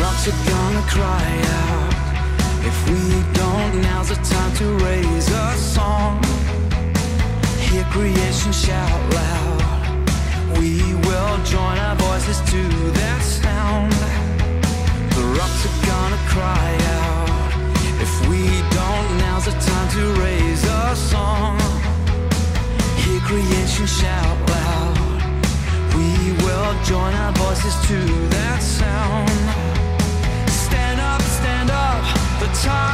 rocks are gonna cry out. If we don't, now's the time to raise a song. Hear creation shout loud. We will join our voices to that sound. The rocks are gonna cry out. If we don't, now's the time to raise a song. Hear creation shout loud. We will join our voices to that sound. The time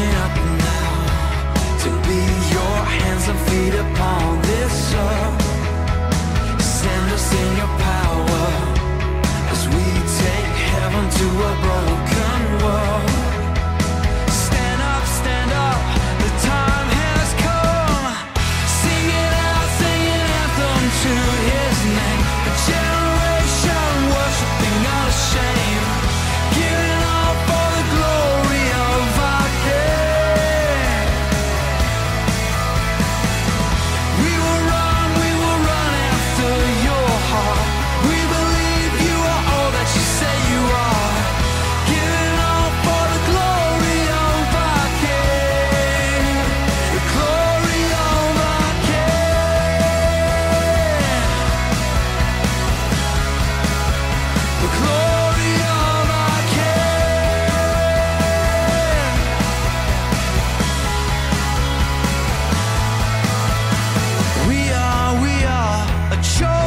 is waking up show